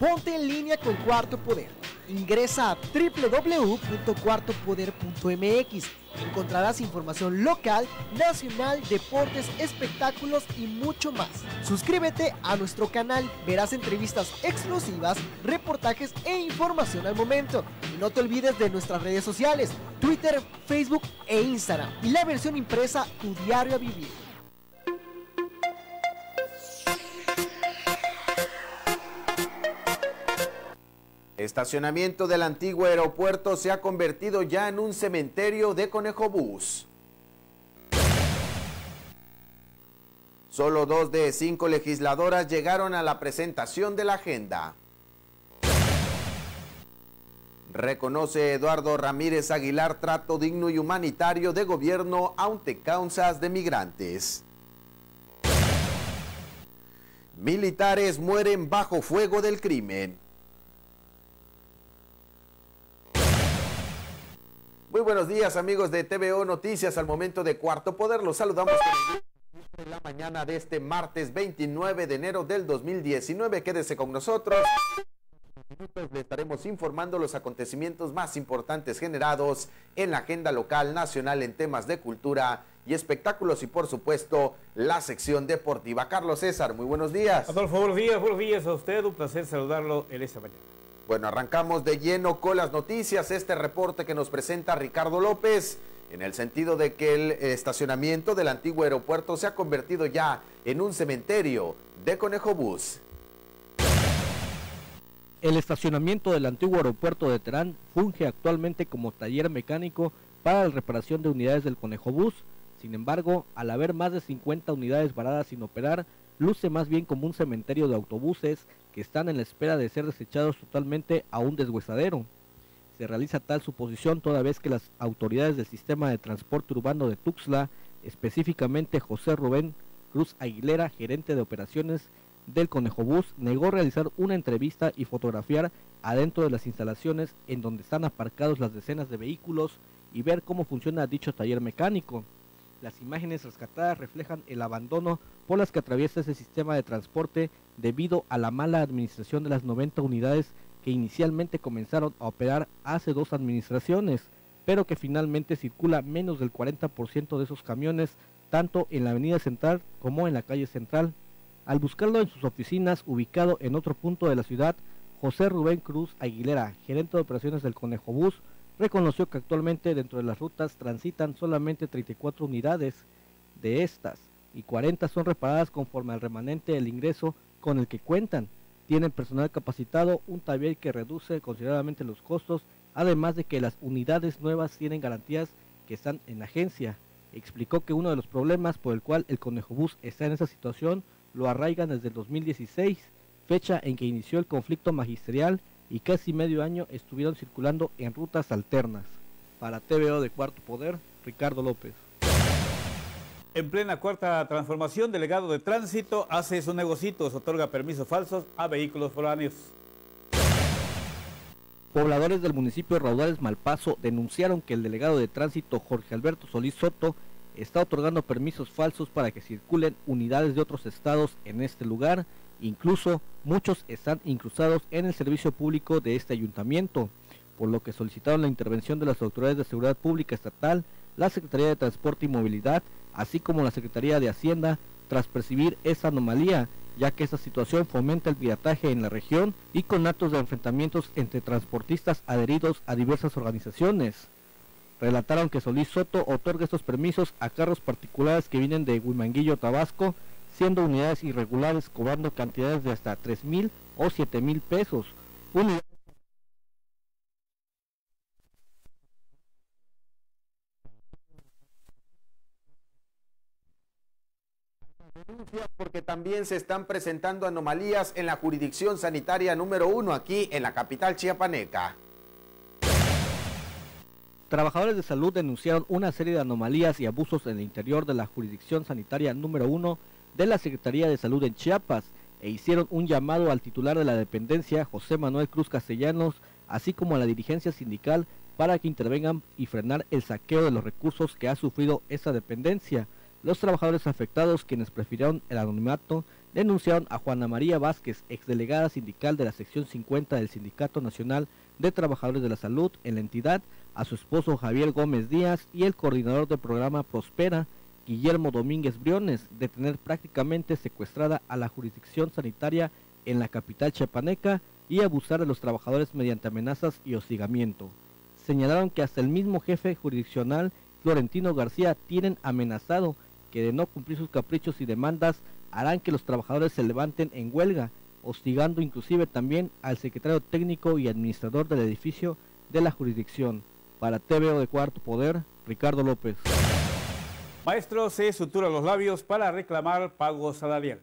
Ponte en línea con Cuarto Poder. Ingresa a www.cuartopoder.mx. Encontrarás información local, nacional, deportes, espectáculos y mucho más. Suscríbete a nuestro canal, verás entrevistas exclusivas, reportajes e información al momento. Y no te olvides de nuestras redes sociales, Twitter, Facebook e Instagram. Y la versión impresa, Tu Diario a Vivir. Estacionamiento del antiguo aeropuerto se ha convertido ya en un cementerio de conejobús. Solo dos de cinco legisladoras llegaron a la presentación de la agenda. Reconoce Eduardo Ramírez Aguilar trato digno y humanitario de gobierno ante causas de migrantes. Militares mueren bajo fuego del crimen. Muy buenos días amigos de TVO Noticias al momento de Cuarto Poder. Los saludamos en la mañana de este martes 29 de enero del 2019. Quédese con nosotros. le estaremos informando los acontecimientos más importantes generados en la agenda local, nacional en temas de cultura y espectáculos y por supuesto la sección deportiva. Carlos César, muy buenos días. Adolfo, buenos días, buenos días a usted. Un placer saludarlo en esta mañana. Bueno, arrancamos de lleno con las noticias. Este reporte que nos presenta Ricardo López, en el sentido de que el estacionamiento del antiguo aeropuerto se ha convertido ya en un cementerio de Conejo Bus. El estacionamiento del antiguo aeropuerto de Terán funge actualmente como taller mecánico para la reparación de unidades del Conejo Bus. Sin embargo, al haber más de 50 unidades varadas sin operar, luce más bien como un cementerio de autobuses que están en la espera de ser desechados totalmente a un deshuesadero. Se realiza tal suposición toda vez que las autoridades del sistema de transporte urbano de Tuxtla, específicamente José Rubén Cruz Aguilera, gerente de operaciones del Conejo Bus, negó realizar una entrevista y fotografiar adentro de las instalaciones en donde están aparcados las decenas de vehículos y ver cómo funciona dicho taller mecánico. Las imágenes rescatadas reflejan el abandono por las que atraviesa ese sistema de transporte debido a la mala administración de las 90 unidades que inicialmente comenzaron a operar hace dos administraciones, pero que finalmente circula menos del 40% de esos camiones tanto en la avenida central como en la calle central. Al buscarlo en sus oficinas, ubicado en otro punto de la ciudad, José Rubén Cruz Aguilera, gerente de operaciones del Conejo Bus, reconoció que actualmente dentro de las rutas transitan solamente 34 unidades de estas y 40 son reparadas conforme al remanente del ingreso con el que cuentan. Tienen personal capacitado, un taller que reduce considerablemente los costos, además de que las unidades nuevas tienen garantías que están en agencia. Explicó que uno de los problemas por el cual el Conejo Bus está en esa situación lo arraigan desde el 2016, fecha en que inició el conflicto magisterial y casi medio año estuvieron circulando en rutas alternas. Para TVO de Cuarto Poder, Ricardo López. En plena cuarta transformación, delegado de tránsito hace sus negocios, otorga permisos falsos a vehículos foráneos. Pobladores del municipio de Raudales Malpaso denunciaron que el delegado de tránsito Jorge Alberto Solís Soto está otorgando permisos falsos para que circulen unidades de otros estados en este lugar Incluso muchos están incrustados en el servicio público de este ayuntamiento, por lo que solicitaron la intervención de las autoridades de seguridad pública estatal, la Secretaría de Transporte y Movilidad, así como la Secretaría de Hacienda, tras percibir esa anomalía, ya que esta situación fomenta el pirataje en la región y con actos de enfrentamientos entre transportistas adheridos a diversas organizaciones. Relataron que Solís Soto otorga estos permisos a carros particulares que vienen de Huimanguillo, Tabasco, siendo unidades irregulares cobrando cantidades de hasta 3 mil o 7 mil pesos. porque también se están presentando anomalías en la jurisdicción sanitaria número uno aquí en la capital chiapaneca. Trabajadores de salud denunciaron una serie de anomalías y abusos en el interior de la jurisdicción sanitaria número uno de la Secretaría de Salud en Chiapas e hicieron un llamado al titular de la dependencia, José Manuel Cruz Castellanos, así como a la dirigencia sindical para que intervengan y frenar el saqueo de los recursos que ha sufrido esa dependencia. Los trabajadores afectados, quienes prefirieron el anonimato, denunciaron a Juana María Vázquez, exdelegada sindical de la sección 50 del Sindicato Nacional de Trabajadores de la Salud en la entidad, a su esposo Javier Gómez Díaz y el coordinador del programa Prospera, Guillermo Domínguez Briones, de tener prácticamente secuestrada a la jurisdicción sanitaria en la capital chiapaneca y abusar de los trabajadores mediante amenazas y hostigamiento. Señalaron que hasta el mismo jefe jurisdiccional, Florentino García, tienen amenazado que de no cumplir sus caprichos y demandas harán que los trabajadores se levanten en huelga, hostigando inclusive también al secretario técnico y administrador del edificio de la jurisdicción. Para TVO de Cuarto Poder, Ricardo López. Maestro se sutura los labios para reclamar pago salarial.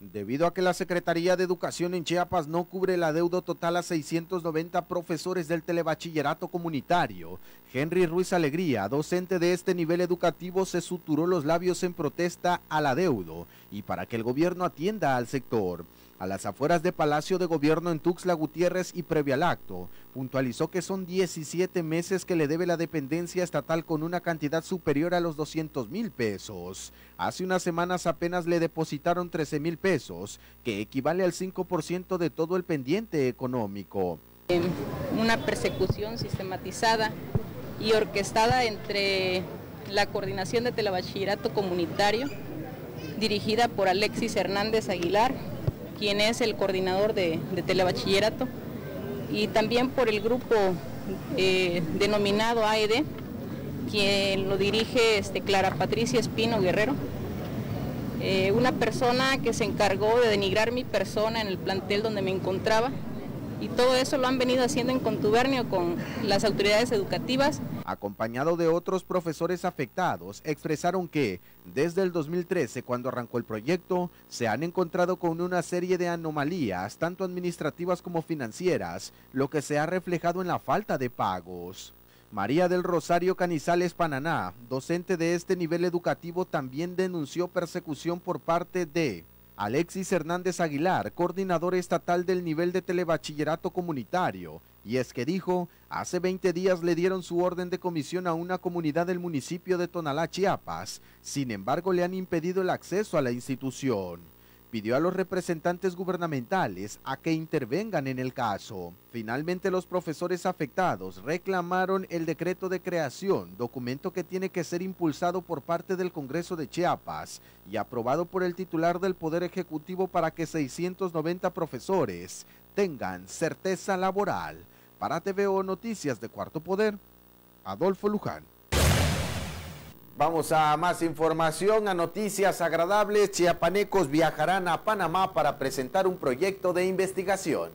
Debido a que la Secretaría de Educación en Chiapas no cubre el adeudo total a 690 profesores del telebachillerato comunitario, Henry Ruiz Alegría, docente de este nivel educativo, se suturó los labios en protesta al adeudo y para que el gobierno atienda al sector a las afueras de Palacio de Gobierno en Tuxtla Gutiérrez y previo al acto, puntualizó que son 17 meses que le debe la dependencia estatal con una cantidad superior a los 200 mil pesos. Hace unas semanas apenas le depositaron 13 mil pesos, que equivale al 5% de todo el pendiente económico. Una persecución sistematizada y orquestada entre la coordinación de telebachillerato comunitario, dirigida por Alexis Hernández Aguilar, quien es el coordinador de, telebachillerato, y también por el grupo eh, denominado AED, quien lo dirige este, Clara Patricia Espino Guerrero, eh, una persona que se encargó de denigrar mi persona en el plantel donde me encontraba y todo eso lo han venido haciendo en contubernio con las autoridades educativas. Acompañado de otros profesores afectados, expresaron que desde el 2013, cuando arrancó el proyecto, se han encontrado con una serie de anomalías, tanto administrativas como financieras, lo que se ha reflejado en la falta de pagos. María del Rosario Canizales Pananá, docente de este nivel educativo, también denunció persecución por parte de Alexis Hernández Aguilar, coordinador estatal del nivel de telebachillerato comunitario, y es que dijo, hace 20 días le dieron su orden de comisión a una comunidad del municipio de Tonalá, Chiapas, sin embargo le han impedido el acceso a la institución pidió a los representantes gubernamentales a que intervengan en el caso. Finalmente los profesores afectados reclamaron el decreto de creación, documento que tiene que ser impulsado por parte del Congreso de Chiapas y aprobado por el titular del Poder Ejecutivo para que 690 profesores tengan certeza laboral. Para TVO Noticias de Cuarto Poder, Adolfo Luján. Vamos a más información, a noticias agradables. Chiapanecos viajarán a Panamá para presentar un proyecto de investigación.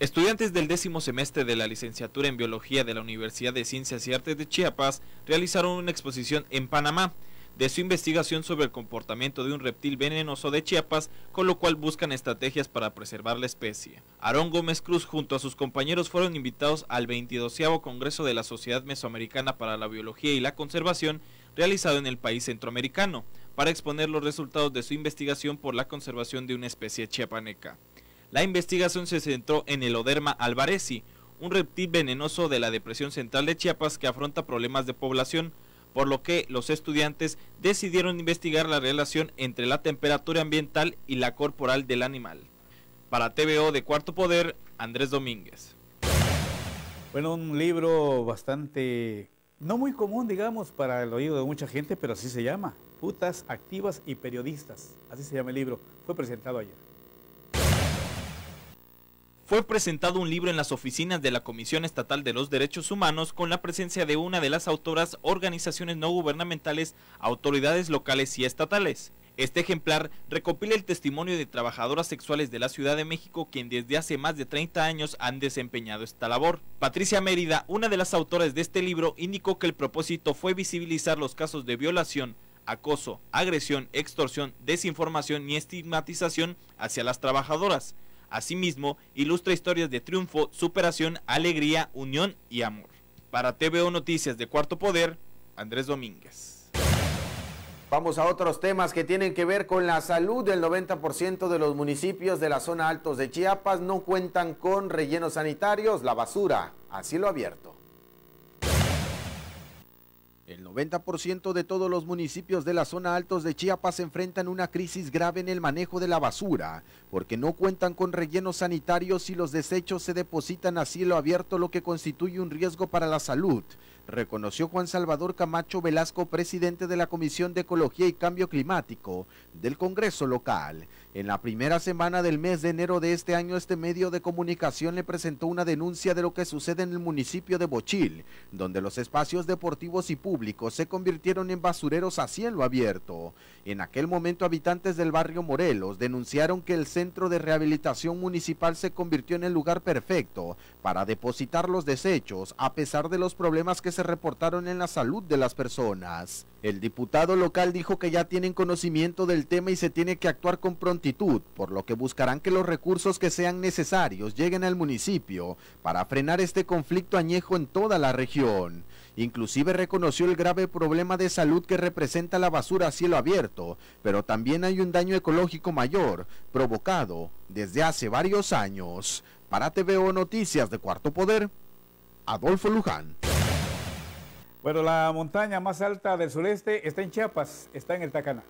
Estudiantes del décimo semestre de la licenciatura en Biología de la Universidad de Ciencias y Artes de Chiapas realizaron una exposición en Panamá de su investigación sobre el comportamiento de un reptil venenoso de Chiapas, con lo cual buscan estrategias para preservar la especie. Aarón Gómez Cruz junto a sus compañeros fueron invitados al 22 Congreso de la Sociedad Mesoamericana para la Biología y la Conservación, realizado en el país centroamericano, para exponer los resultados de su investigación por la conservación de una especie chiapaneca. La investigación se centró en el Oderma alvarezi, un reptil venenoso de la depresión central de Chiapas que afronta problemas de población, por lo que los estudiantes decidieron investigar la relación entre la temperatura ambiental y la corporal del animal. Para TVO de Cuarto Poder, Andrés Domínguez. Bueno, un libro bastante, no muy común, digamos, para el oído de mucha gente, pero así se llama. Putas activas y periodistas. Así se llama el libro. Fue presentado ayer fue presentado un libro en las oficinas de la Comisión Estatal de los Derechos Humanos con la presencia de una de las autoras, organizaciones no gubernamentales, autoridades locales y estatales. Este ejemplar recopila el testimonio de trabajadoras sexuales de la Ciudad de México quien desde hace más de 30 años han desempeñado esta labor. Patricia Mérida, una de las autoras de este libro, indicó que el propósito fue visibilizar los casos de violación, acoso, agresión, extorsión, desinformación y estigmatización hacia las trabajadoras. Asimismo, ilustra historias de triunfo, superación, alegría, unión y amor. Para TVO Noticias de Cuarto Poder, Andrés Domínguez. Vamos a otros temas que tienen que ver con la salud. El 90% de los municipios de la zona altos de Chiapas no cuentan con rellenos sanitarios, la basura, así lo abierto. El 90% de todos los municipios de la zona altos de Chiapas enfrentan una crisis grave en el manejo de la basura, porque no cuentan con rellenos sanitarios y los desechos se depositan a cielo abierto, lo que constituye un riesgo para la salud reconoció Juan Salvador Camacho Velasco, presidente de la Comisión de Ecología y Cambio Climático del Congreso local. En la primera semana del mes de enero de este año, este medio de comunicación le presentó una denuncia de lo que sucede en el municipio de Bochil, donde los espacios deportivos y públicos se convirtieron en basureros a cielo abierto. En aquel momento, habitantes del barrio Morelos denunciaron que el centro de rehabilitación municipal se convirtió en el lugar perfecto para depositar los desechos, a pesar de los problemas que se reportaron en la salud de las personas. El diputado local dijo que ya tienen conocimiento del tema y se tiene que actuar con prontitud, por lo que buscarán que los recursos que sean necesarios lleguen al municipio para frenar este conflicto añejo en toda la región. Inclusive reconoció el grave problema de salud que representa la basura a cielo abierto, pero también hay un daño ecológico mayor, provocado desde hace varios años. Para TVO Noticias de Cuarto Poder, Adolfo Luján. Bueno, la montaña más alta del sureste está en Chiapas, está en el Tacana.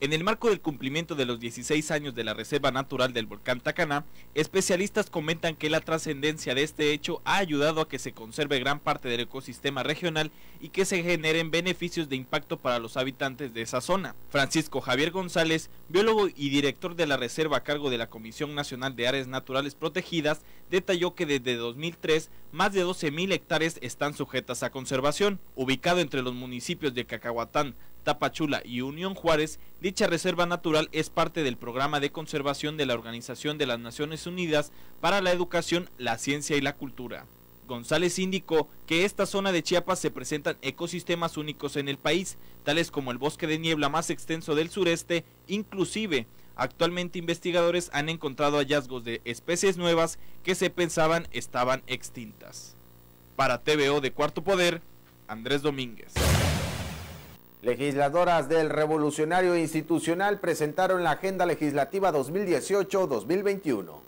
En el marco del cumplimiento de los 16 años de la Reserva Natural del Volcán Tacaná, especialistas comentan que la trascendencia de este hecho ha ayudado a que se conserve gran parte del ecosistema regional y que se generen beneficios de impacto para los habitantes de esa zona. Francisco Javier González, biólogo y director de la reserva a cargo de la Comisión Nacional de Áreas Naturales Protegidas, detalló que desde 2003 más de 12.000 hectáreas están sujetas a conservación. Ubicado entre los municipios de Cacahuatán, Tapachula y Unión Juárez, dicha reserva natural es parte del programa de conservación de la Organización de las Naciones Unidas para la Educación, la Ciencia y la Cultura. González indicó que esta zona de Chiapas se presentan ecosistemas únicos en el país, tales como el bosque de niebla más extenso del sureste, inclusive actualmente investigadores han encontrado hallazgos de especies nuevas que se pensaban estaban extintas. Para TVO de Cuarto Poder, Andrés Domínguez. Legisladoras del Revolucionario Institucional presentaron la Agenda Legislativa 2018-2021.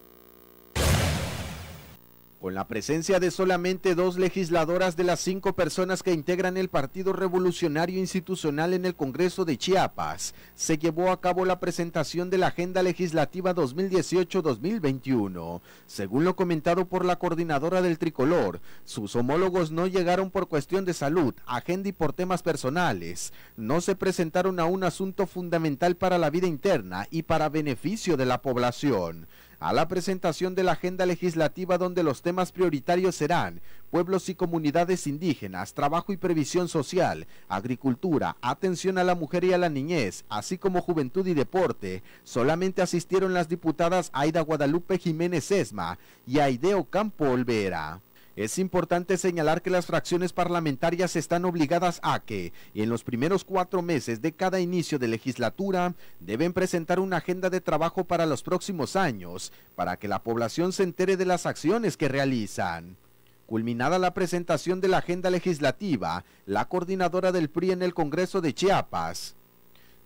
Con la presencia de solamente dos legisladoras de las cinco personas que integran el Partido Revolucionario Institucional en el Congreso de Chiapas, se llevó a cabo la presentación de la Agenda Legislativa 2018-2021. Según lo comentado por la coordinadora del tricolor, sus homólogos no llegaron por cuestión de salud, agenda y por temas personales. No se presentaron a un asunto fundamental para la vida interna y para beneficio de la población a la presentación de la agenda legislativa donde los temas prioritarios serán pueblos y comunidades indígenas, trabajo y previsión social, agricultura, atención a la mujer y a la niñez, así como juventud y deporte. Solamente asistieron las diputadas Aida Guadalupe Jiménez Esma y Aideo Campo Olvera. Es importante señalar que las fracciones parlamentarias están obligadas a que, en los primeros cuatro meses de cada inicio de legislatura, deben presentar una agenda de trabajo para los próximos años, para que la población se entere de las acciones que realizan. Culminada la presentación de la agenda legislativa, la coordinadora del PRI en el Congreso de Chiapas,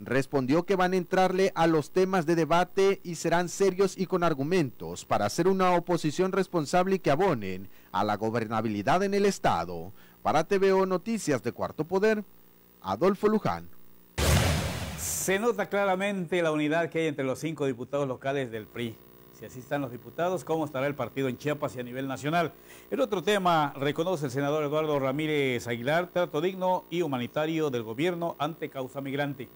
respondió que van a entrarle a los temas de debate y serán serios y con argumentos para hacer una oposición responsable y que abonen a la gobernabilidad en el Estado. Para TVO Noticias de Cuarto Poder, Adolfo Luján. Se nota claramente la unidad que hay entre los cinco diputados locales del PRI. Si así están los diputados, ¿cómo estará el partido en Chiapas y a nivel nacional? El otro tema, reconoce el senador Eduardo Ramírez Aguilar, trato digno y humanitario del gobierno ante causa migrante.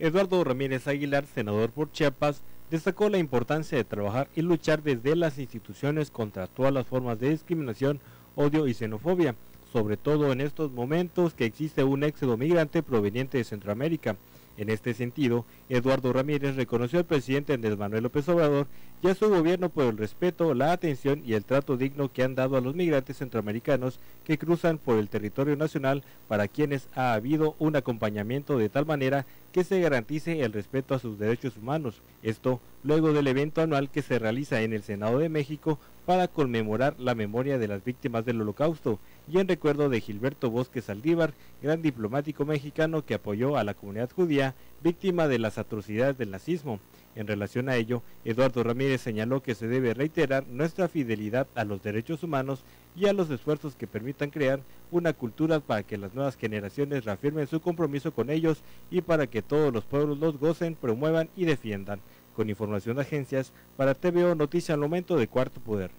Eduardo Ramírez Aguilar, senador por Chiapas, destacó la importancia de trabajar y luchar desde las instituciones contra todas las formas de discriminación, odio y xenofobia, sobre todo en estos momentos que existe un éxodo migrante proveniente de Centroamérica. En este sentido, Eduardo Ramírez reconoció al presidente Andrés Manuel López Obrador y a su gobierno por el respeto, la atención y el trato digno que han dado a los migrantes centroamericanos que cruzan por el territorio nacional para quienes ha habido un acompañamiento de tal manera que se garantice el respeto a sus derechos humanos. Esto luego del evento anual que se realiza en el Senado de México para conmemorar la memoria de las víctimas del holocausto y en recuerdo de Gilberto Bosque Saldívar, gran diplomático mexicano que apoyó a la comunidad judía víctima de las atrocidades del nazismo. En relación a ello, Eduardo Ramírez señaló que se debe reiterar nuestra fidelidad a los derechos humanos y a los esfuerzos que permitan crear una cultura para que las nuevas generaciones reafirmen su compromiso con ellos y para que todos los pueblos los gocen, promuevan y defiendan. Con información de agencias, para TVO Noticia al momento de Cuarto Poder.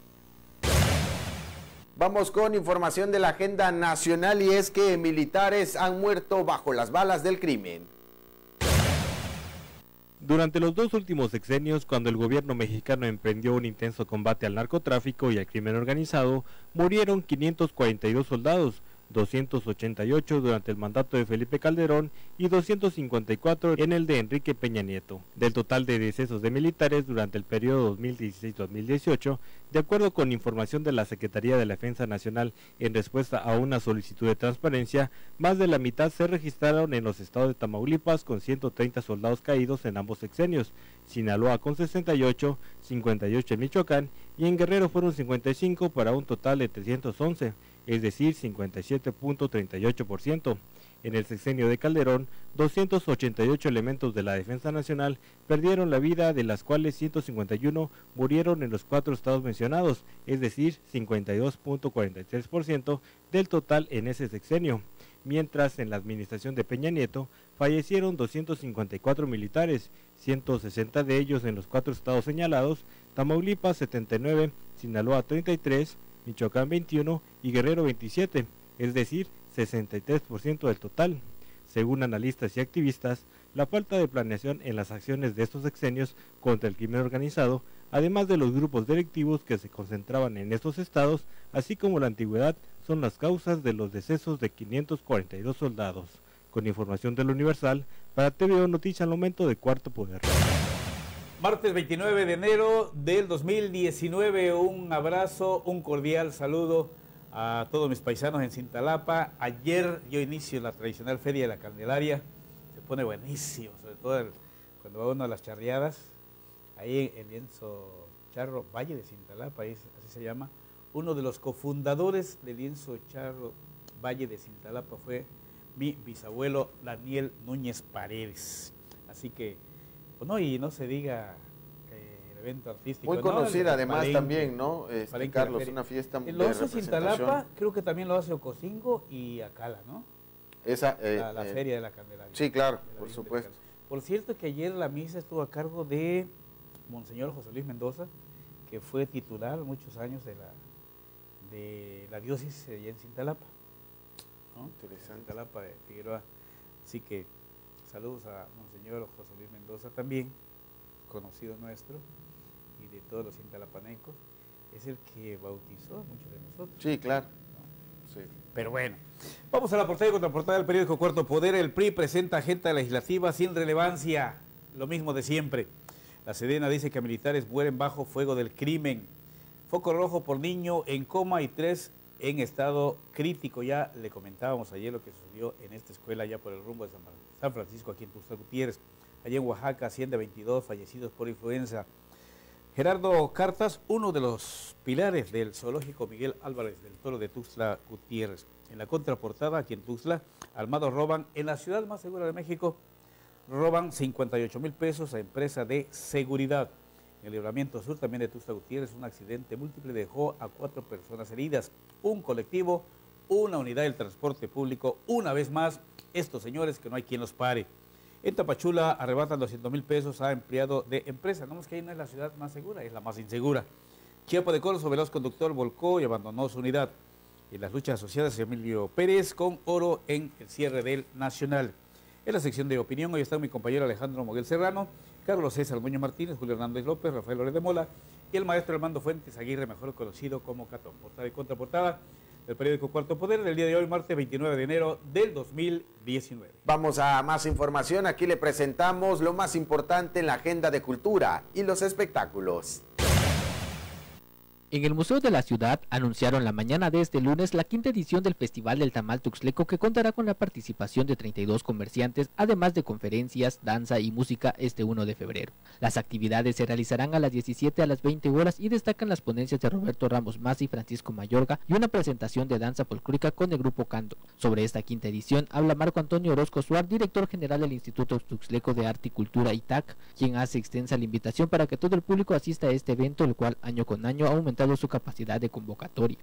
Vamos con información de la agenda nacional y es que militares han muerto bajo las balas del crimen. Durante los dos últimos sexenios, cuando el gobierno mexicano emprendió un intenso combate al narcotráfico y al crimen organizado, murieron 542 soldados, 288 durante el mandato de Felipe Calderón y 254 en el de Enrique Peña Nieto. Del total de decesos de militares durante el periodo 2016-2018, de acuerdo con información de la Secretaría de la Defensa Nacional en respuesta a una solicitud de transparencia, más de la mitad se registraron en los estados de Tamaulipas con 130 soldados caídos en ambos sexenios, Sinaloa con 68, 58 en Michoacán y en Guerrero fueron 55 para un total de 311 es decir, 57.38%. En el sexenio de Calderón, 288 elementos de la Defensa Nacional perdieron la vida, de las cuales 151 murieron en los cuatro estados mencionados, es decir, 52.43% del total en ese sexenio. Mientras en la administración de Peña Nieto fallecieron 254 militares, 160 de ellos en los cuatro estados señalados, Tamaulipas 79, Sinaloa 33, Michoacán 21 y Guerrero 27, es decir, 63% del total. Según analistas y activistas, la falta de planeación en las acciones de estos exenios contra el crimen organizado, además de los grupos delictivos que se concentraban en estos estados, así como la antigüedad, son las causas de los decesos de 542 soldados. Con información del Universal, para TVO Noticias al momento de Cuarto Poder. Martes 29 de enero del 2019, un abrazo, un cordial saludo a todos mis paisanos en Cintalapa. Ayer dio inicio la tradicional Feria de la Candelaria, se pone buenísimo, sobre todo cuando va uno a las charreadas, ahí en lienzo Charro, Valle de Cintalapa, así se llama. Uno de los cofundadores del lienzo Charro, Valle de Cintalapa fue mi bisabuelo Daniel Núñez Paredes. Así que pues no, y no se diga eh, el evento artístico. Muy conocida además también, ¿no? Este, Carlos, una fiesta muy Lo hace Cintalapa, creo que también lo hace Ocosingo y Acala, ¿no? Esa, eh, la, eh, Feria de la Candelaria. Sí, claro, por supuesto. Por cierto que ayer la misa estuvo a cargo de Monseñor José Luis Mendoza, que fue titular muchos años de la, de la diócesis allá en Cintalapa. ¿no? Interesante. Cintalapa de Figueroa. Así que Saludos a Monseñor José Luis Mendoza también, conocido nuestro, y de todos los intalapanecos. Es el que bautizó a muchos de nosotros. Sí, claro. Pero bueno, vamos a la portada y contraportada del periódico Cuarto Poder. El PRI presenta agenda legislativa sin relevancia, lo mismo de siempre. La Sedena dice que militares mueren bajo fuego del crimen. Foco rojo por niño en coma y tres en estado crítico. Ya le comentábamos ayer lo que sucedió en esta escuela ya por el rumbo de San Francisco, aquí en Tuxtla Gutiérrez. Allá en Oaxaca, 122 fallecidos por influenza. Gerardo Cartas, uno de los pilares del zoológico Miguel Álvarez del Toro de Tuxtla Gutiérrez. En la contraportada, aquí en Tuxtla, armados roban en la ciudad más segura de México, roban 58 mil pesos a empresa de seguridad. En el libramiento sur también de Tuxtla Gutiérrez, un accidente múltiple dejó a cuatro personas heridas, un colectivo, una unidad del transporte público, una vez más, estos señores que no hay quien los pare. En Tapachula arrebatan 200 mil pesos a empleado de empresa. No es que ahí no es la ciudad más segura, es la más insegura. Chiapa de Corzo, veloz conductor, volcó y abandonó su unidad. En las luchas asociadas, Emilio Pérez con oro en el cierre del Nacional. En la sección de opinión, hoy está mi compañero Alejandro Moguel Serrano. Carlos César Muñoz Martínez, Julio Hernández López, Rafael López de Mola y el maestro Armando Fuentes Aguirre, mejor conocido como Catón. Portada y contraportada del periódico Cuarto Poder del día de hoy, martes 29 de enero del 2019. Vamos a más información. Aquí le presentamos lo más importante en la agenda de cultura y los espectáculos. En el Museo de la Ciudad anunciaron la mañana de este lunes la quinta edición del Festival del Tamal Tuxleco que contará con la participación de 32 comerciantes, además de conferencias, danza y música este 1 de febrero. Las actividades se realizarán a las 17 a las 20 horas y destacan las ponencias de Roberto Ramos Masi y Francisco Mayorga y una presentación de danza folclórica con el grupo Canto. Sobre esta quinta edición habla Marco Antonio Orozco Suar, director general del Instituto Tuxleco de Arte y Cultura ITAC, quien hace extensa la invitación para que todo el público asista a este evento, el cual año con año aumenta aumentado su capacidad de convocatoria.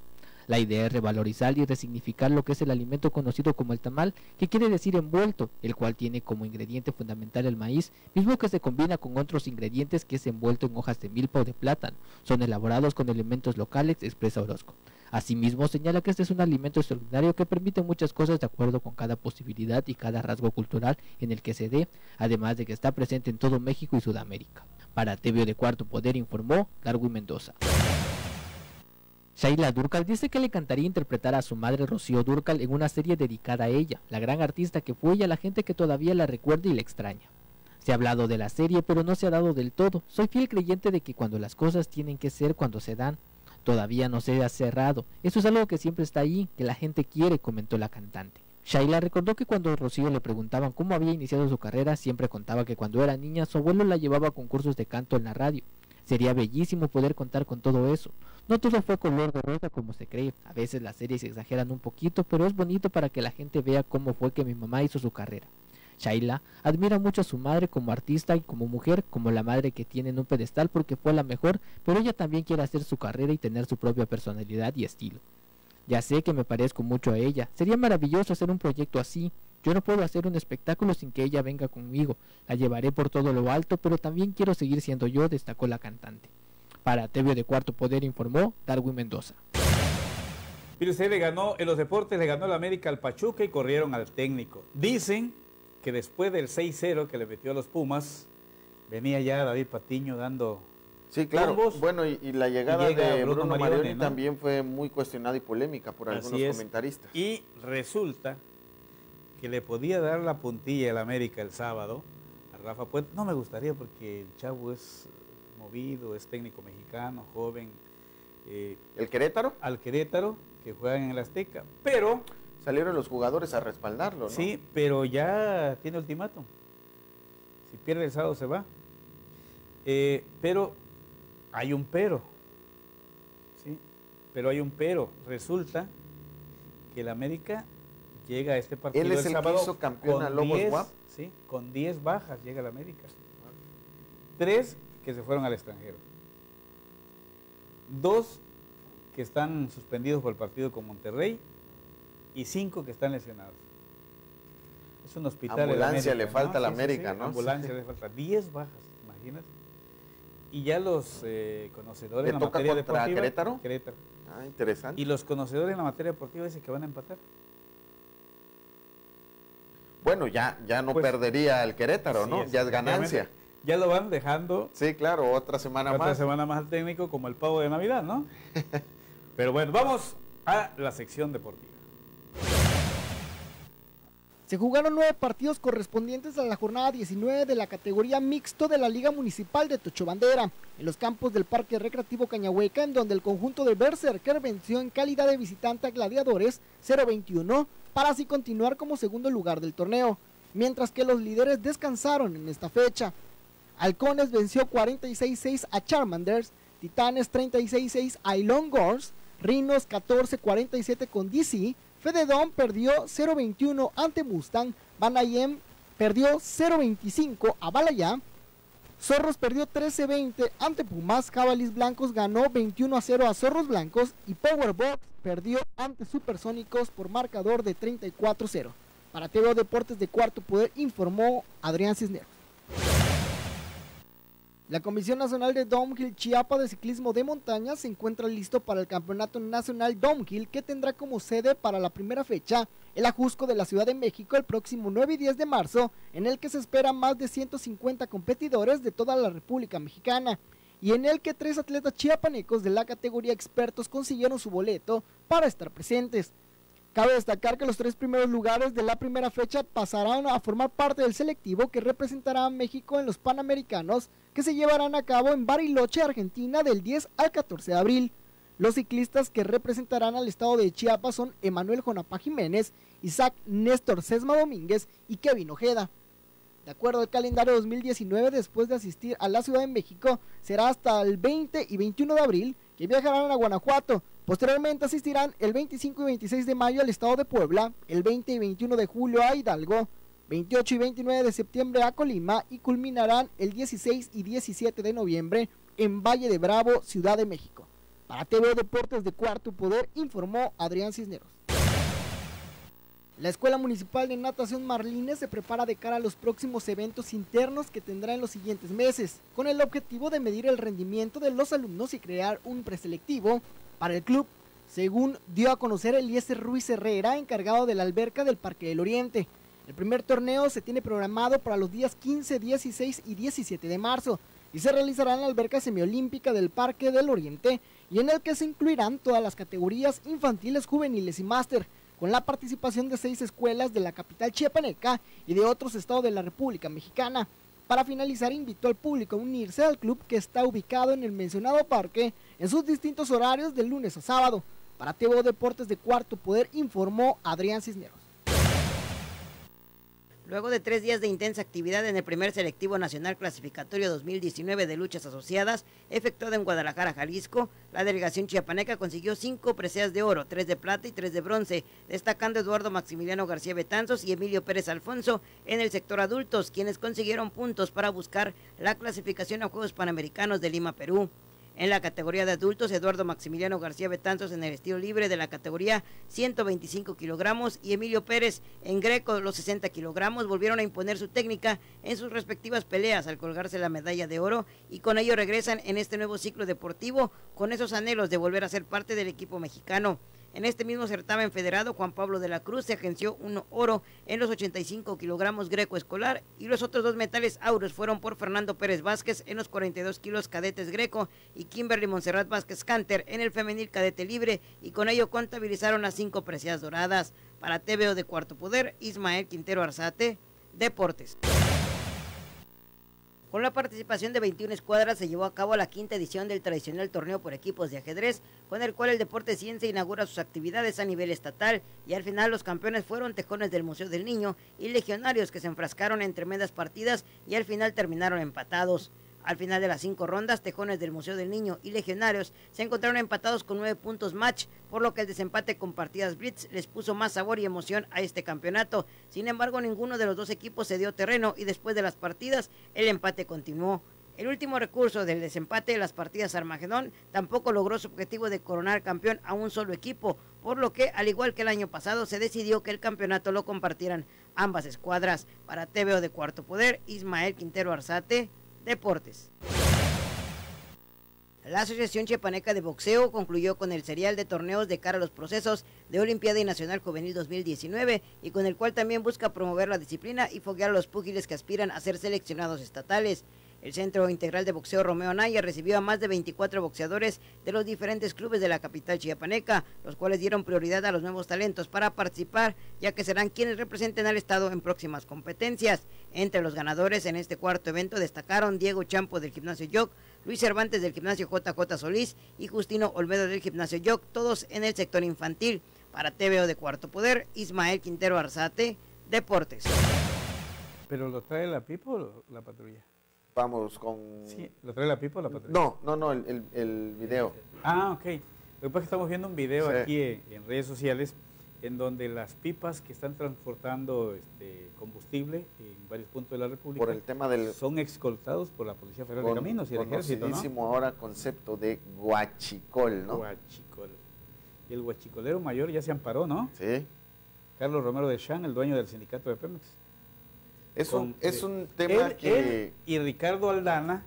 La idea es revalorizar y resignificar lo que es el alimento conocido como el tamal, que quiere decir envuelto, el cual tiene como ingrediente fundamental el maíz, mismo que se combina con otros ingredientes que es envuelto en hojas de milpa o de plátano. Son elaborados con elementos locales, expresa Orozco. Asimismo, señala que este es un alimento extraordinario que permite muchas cosas de acuerdo con cada posibilidad y cada rasgo cultural en el que se dé, además de que está presente en todo México y Sudamérica. Para TV de Cuarto Poder informó Darwin Mendoza. Shaila Durcal dice que le encantaría interpretar a su madre Rocío Durcal en una serie dedicada a ella, la gran artista que fue y a la gente que todavía la recuerda y la extraña. Se ha hablado de la serie, pero no se ha dado del todo. Soy fiel creyente de que cuando las cosas tienen que ser cuando se dan, todavía no se ha cerrado. Eso es algo que siempre está ahí, que la gente quiere, comentó la cantante. Shaila recordó que cuando Rocío le preguntaban cómo había iniciado su carrera, siempre contaba que cuando era niña su abuelo la llevaba a concursos de canto en la radio. Sería bellísimo poder contar con todo eso. No todo fue color de rosa como se cree. A veces las series exageran un poquito, pero es bonito para que la gente vea cómo fue que mi mamá hizo su carrera. Shaila admira mucho a su madre como artista y como mujer, como la madre que tiene en un pedestal porque fue la mejor, pero ella también quiere hacer su carrera y tener su propia personalidad y estilo. Ya sé que me parezco mucho a ella. Sería maravilloso hacer un proyecto así. Yo no puedo hacer un espectáculo sin que ella venga conmigo. La llevaré por todo lo alto, pero también quiero seguir siendo yo, destacó la cantante. Para TV de Cuarto Poder informó Darwin Mendoza. Mire, le ganó, en los deportes le ganó la América al Pachuca y corrieron al técnico. Dicen que después del 6-0 que le metió a los Pumas, venía ya David Patiño dando Sí, claro. Bueno, y, la llegada de Bruno, Marioni, también fue muy cuestionada y polémica por algunos comentaristas. Y resulta que le podía dar la puntilla al América el sábado a Rafa Puente. No me gustaría porque el chavo es movido, es técnico mexicano, joven. Eh, ¿El Querétaro? Al Querétaro, que juega en el Azteca. Pero... Salieron los jugadores a respaldarlo, ¿no? Sí, pero ya tiene ultimátum. Si pierde el sábado se va. Eh, pero hay un pero. ¿sí? Pero hay un pero. Resulta que el América llega a este partido Él es el, sábado hizo campeón a Lobos ¿sí? Con 10 bajas llega el América. Tres que se fueron al extranjero. Dos que están suspendidos por el partido con Monterrey y cinco que están lesionados. Es un hospital. Ambulancia le falta a la América, ¿no? Ambulancia le falta. 10 bajas, imagínate. Y ya los eh, conocedores en la materia deportiva. Querétaro? Querétaro. Ah, interesante. Y los conocedores en la materia deportiva dicen que van a empatar. Bueno, ya, ya no pues, perdería el Querétaro, ¿no? ya es ganancia. Ya lo van dejando. Sí, claro, otra semana más. Otra semana más al técnico como el pavo de Navidad, ¿no? Pero bueno, vamos a la sección deportiva. Se jugaron nueve partidos correspondientes a la jornada 19 de la categoría mixto de la Liga Municipal de Tochabandera, en los campos del Parque Recreativo Cañahueca, en donde el conjunto de Berserker venció en calidad de visitante a Gladiadores 0-21 para así continuar como segundo lugar del torneo, mientras que los líderes descansaron en esta fecha. Halcones venció 46-6 a Charmanders, Titanes 36-6 a Elon Gors, Rinos 14-47 con DC, Fededon perdió 0-21 ante Mustang, Banayem perdió 0-25 a Balaya, Zorros perdió 13-20 ante Pumas, Jabalis Blancos ganó 21-0 a Zorros Blancos y Powerbox perdió ante Supersónicos por marcador de 34-0. Para TV Deportes de Cuarto Poder informó Adrián Cisneros. La Comisión Nacional de Downhill Chiapa de Ciclismo de Montaña se encuentra listo para el Campeonato Nacional Downhill que tendrá como sede para la primera fecha el Ajusco de la Ciudad de México el próximo 9 y 10 de marzo, en el que se esperan más de 150 competidores de toda la República Mexicana y en el que tres atletas chiapanecos de la categoría expertos consiguieron su boleto para estar presentes. Cabe destacar que los tres primeros lugares de la primera fecha pasarán a formar parte del selectivo que representará a México en los Panamericanos que se llevarán a cabo en Bariloche, Argentina, del 10 al 14 de abril. Los ciclistas que representarán al estado de Chiapas son Emanuel Jonapa Jiménez, Isaac Néstor Sesma Domínguez y Kevin Ojeda. De acuerdo al calendario 2019, después de asistir a la Ciudad de México, será hasta el 20 y 21 de abril que viajarán a Guanajuato, Posteriormente asistirán el 25 y 26 de mayo al estado de Puebla, el 20 y 21 de julio a Hidalgo, 28 y 29 de septiembre a Colima y culminarán el 16 y 17 de noviembre en Valle de Bravo, Ciudad de México. Para TV Deportes de Cuarto Poder informó Adrián Cisneros. La Escuela Municipal de Natación Marlines se prepara de cara a los próximos eventos internos que tendrá en los siguientes meses, con el objetivo de medir el rendimiento de los alumnos y crear un preselectivo para el club, según dio a conocer Eliezer Ruiz Herrera, encargado de la alberca del Parque del Oriente. El primer torneo se tiene programado para los días 15, 16 y 17 de marzo y se realizará en la alberca semiolímpica del Parque del Oriente y en el que se incluirán todas las categorías infantiles, juveniles y máster con la participación de seis escuelas de la capital chiapaneca y de otros estados de la República Mexicana. Para finalizar, invitó al público a unirse al club que está ubicado en el mencionado parque en sus distintos horarios de lunes a sábado. Para TV Deportes de Cuarto Poder informó Adrián Cisneros. Luego de tres días de intensa actividad en el primer selectivo nacional clasificatorio 2019 de luchas asociadas, efectuado en Guadalajara, Jalisco, la delegación chiapaneca consiguió cinco preseas de oro, tres de plata y tres de bronce, destacando Eduardo Maximiliano García Betanzos y Emilio Pérez Alfonso en el sector adultos, quienes consiguieron puntos para buscar la clasificación a Juegos Panamericanos de Lima, Perú. En la categoría de adultos, Eduardo Maximiliano García Betanzos en el estilo libre de la categoría 125 kilogramos y Emilio Pérez en greco los 60 kilogramos volvieron a imponer su técnica en sus respectivas peleas al colgarse la medalla de oro y con ello regresan en este nuevo ciclo deportivo con esos anhelos de volver a ser parte del equipo mexicano. En este mismo certamen federado, Juan Pablo de la Cruz se agenció un oro en los 85 kilogramos greco escolar y los otros dos metales auros fueron por Fernando Pérez Vázquez en los 42 kilos cadetes greco y Kimberly Monserrat Vázquez Canter en el femenil cadete libre y con ello contabilizaron las cinco precias doradas. Para TVO de Cuarto Poder, Ismael Quintero Arzate, Deportes. Con la participación de 21 escuadras se llevó a cabo la quinta edición del tradicional torneo por equipos de ajedrez, con el cual el Deporte Ciencia inaugura sus actividades a nivel estatal y al final los campeones fueron Tejones del Museo del Niño y Legionarios que se enfrascaron en tremendas partidas y al final terminaron empatados. Al final de las cinco rondas, Tejones del Museo del Niño y Legionarios se encontraron empatados con nueve puntos match, por lo que el desempate con partidas Blitz les puso más sabor y emoción a este campeonato. Sin embargo, ninguno de los dos equipos se dio terreno y después de las partidas, el empate continuó. El último recurso del desempate de las partidas Armagedón tampoco logró su objetivo de coronar campeón a un solo equipo, por lo que, al igual que el año pasado, se decidió que el campeonato lo compartieran ambas escuadras. Para TVO de Cuarto Poder, Ismael Quintero Arzate, Deportes. La Asociación Chiapaneca de Boxeo concluyó con el serial de torneos de cara a los procesos de Olimpiada y Nacional Juvenil 2019 y con el cual también busca promover la disciplina y foguear a los púgiles que aspiran a ser seleccionados estatales. El Centro Integral de Boxeo Romeo Naya recibió a más de 24 boxeadores de los diferentes clubes de la capital chiapaneca, los cuales dieron prioridad a los nuevos talentos para participar, ya que serán quienes representen al Estado en próximas competencias. Entre los ganadores en este cuarto evento destacaron Diego Champo del Gimnasio Yoc, Luis Cervantes del Gimnasio JJ Solís y Justino Olmedo del Gimnasio Yoc, todos en el sector infantil. Para TVO de Cuarto Poder, Ismael Quintero Arzate, Deportes. ¿Pero lo trae la pipo o la patrulla? Vamos con... Sí, ¿lo trae la pipo o la patrulla? No, no, no, el, el, el video. Ah, ok. Lo que pasa es que estamos viendo un video Sí. aquí en, en redes sociales en donde las pipas que están transportando este, combustible en varios puntos de la República Por el tema del son escoltados por la Policía Federal de con- Caminos y el Ejército, ¿no? ahora concepto de guachicol, ¿no? Guachicol. Y el guachicolero mayor ya se amparó, ¿no? Sí. Carlos Romero de Chan, el dueño del sindicato de Pemex. Es Con- un, es un tema Él- que... él y Ricardo Aldana,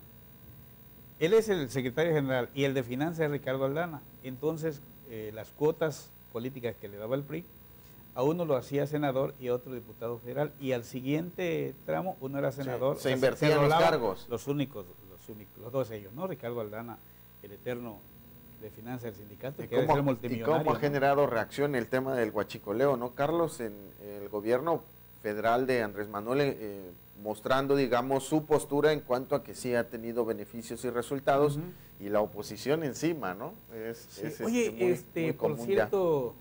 él es el secretario general y el de finanzas es Ricardo Aldana. Entonces, eh, las cuotas políticas que le daba el PRI, a uno lo hacía senador y a otro diputado federal. Y al siguiente tramo, uno era senador. se invertían los cargos. Los únicos, los únicos, los dos ellos, ¿no? Ricardo Aldana, el eterno de finanzas del sindicato, ¿Y que cómo, y cómo ha ¿no? generado reacción el tema del guachicoleo, ¿no, Carlos? En el gobierno federal de Andrés Manuel eh, mostrando, digamos, su postura en cuanto a que sí ha tenido beneficios y resultados y la oposición encima, ¿no? Es, Sí. es, Oye, este, muy- este, muy por ya. cierto,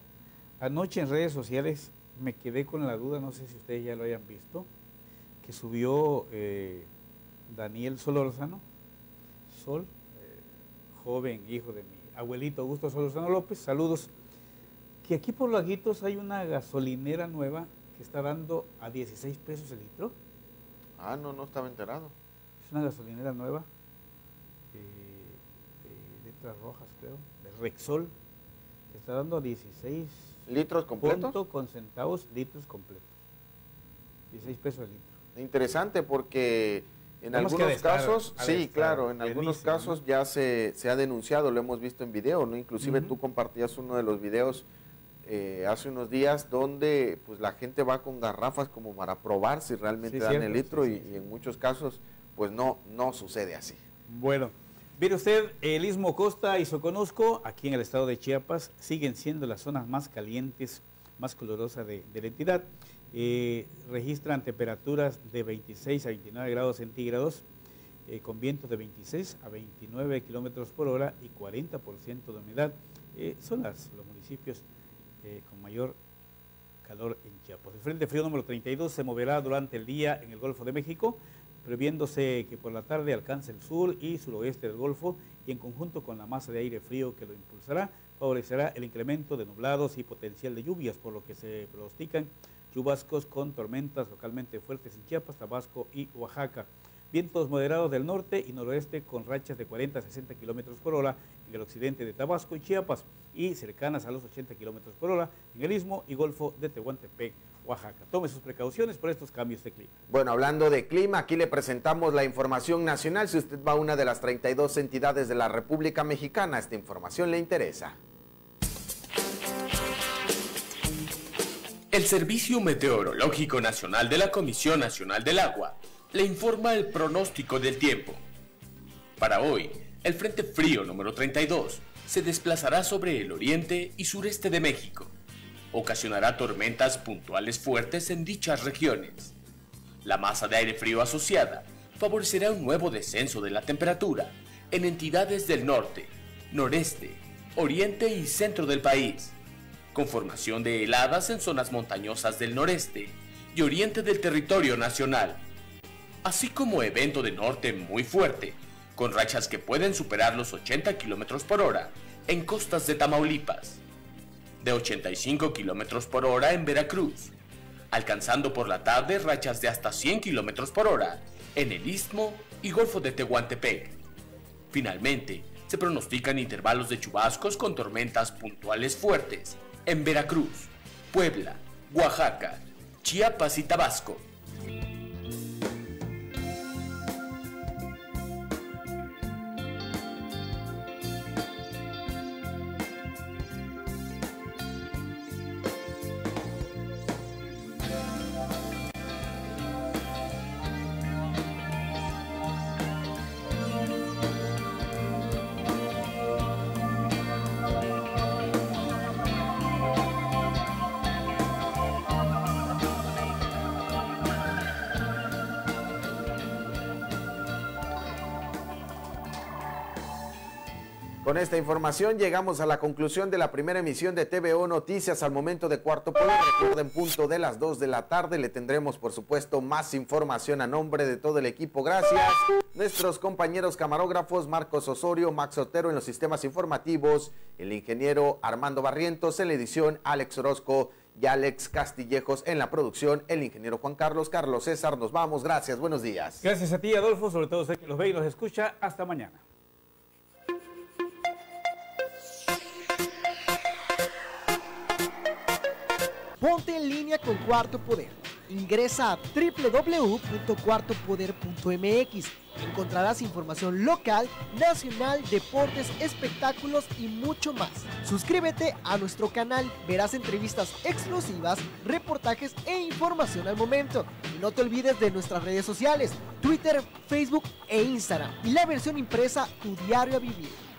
anoche en redes sociales me quedé con la duda, no sé si ustedes ya lo hayan visto, que subió eh, Daniel Solórzano, Sol, eh, joven hijo de mi abuelito Augusto Solórzano López, saludos, que aquí por Laguitos hay una gasolinera nueva que está dando a 16 pesos el litro. Ah, no, no estaba enterado. Es una gasolinera nueva. eh, de letras rojas, creo, de Rexol, que está dando 16 ¿Litros completos? punto con centavos litros completos. 16 pesos el litro. Interesante porque en Tenemos algunos casos, sí, estar claro, en algunos casos ya se, se ha denunciado, lo hemos visto en video, ¿no? Inclusive Ujú. tú compartías uno de los videos eh, hace unos días donde pues la gente va con garrafas como para probar si realmente Sí, dan cierto, el litro sí, y, sí, sí. y en muchos casos pues no, no sucede así. Bueno, mire usted, el Istmo Costa y Soconusco, aquí en el estado de Chiapas, siguen siendo las zonas más calientes, más colorosas de, de la entidad. Eh, registran temperaturas de 26 a 29 grados centígrados, eh, con vientos de 26 a 29 kilómetros por hora y 40% de humedad. Eh, son las, los municipios eh, con mayor calor en Chiapas. El Frente Frío número 32 se moverá durante el día en el Golfo de México, previéndose que por la tarde alcance el sur y suroeste del Golfo y en conjunto con la masa de aire frío que lo impulsará, favorecerá el incremento de nublados y potencial de lluvias, por lo que se pronostican chubascos con tormentas localmente fuertes en Chiapas, Tabasco y Oaxaca. Vientos moderados del norte y noroeste con rachas de 40 a 60 kilómetros por hora en el occidente de Tabasco y Chiapas y cercanas a los 80 kilómetros por hora en el istmo y golfo de Tehuantepec, Oaxaca. Tome sus precauciones por estos cambios de clima. Bueno, hablando de clima, aquí le presentamos la información nacional. Si usted va a una de las 32 entidades de la República Mexicana, esta información le interesa. El Servicio Meteorológico Nacional de la Comisión Nacional del Agua le informa el pronóstico del tiempo. Para hoy, el Frente Frío número 32 se desplazará sobre el oriente y sureste de México. Ocasionará tormentas puntuales fuertes en dichas regiones. La masa de aire frío asociada favorecerá un nuevo descenso de la temperatura en entidades del norte, noreste, oriente y centro del país con formación de heladas en zonas montañosas del noreste y oriente del territorio nacional, así como evento de norte muy fuerte, con rachas que pueden superar los 80 km por hora en costas de Tamaulipas, de 85 km por hora en Veracruz, alcanzando por la tarde rachas de hasta 100 km por hora en el Istmo y Golfo de Tehuantepec. Finalmente, se pronostican intervalos de chubascos con tormentas puntuales fuertes en Veracruz, Puebla, Oaxaca, Chiapas y Tabasco. Esta información llegamos a la conclusión de la primera emisión de TVO Noticias al momento de cuarto poder. Recuerden, punto de las 2 de la tarde le tendremos, por supuesto, más información a nombre de todo el equipo. Gracias. Nuestros compañeros camarógrafos Marcos Osorio, Max Otero en los sistemas informativos, el ingeniero Armando Barrientos en la edición, Alex Orozco y Alex Castillejos en la producción, el ingeniero Juan Carlos, Carlos César. Nos vamos. Gracias. Buenos días. Gracias a ti, Adolfo, sobre todo usted que los ve y los escucha. Hasta mañana. Ponte en línea con Cuarto Poder. Ingresa a www.cuartopoder.mx. Encontrarás información local, nacional, deportes, espectáculos y mucho más. Suscríbete a nuestro canal, verás entrevistas exclusivas, reportajes e información al momento. Y no te olvides de nuestras redes sociales, Twitter, Facebook e Instagram. Y la versión impresa, Tu Diario a Vivir.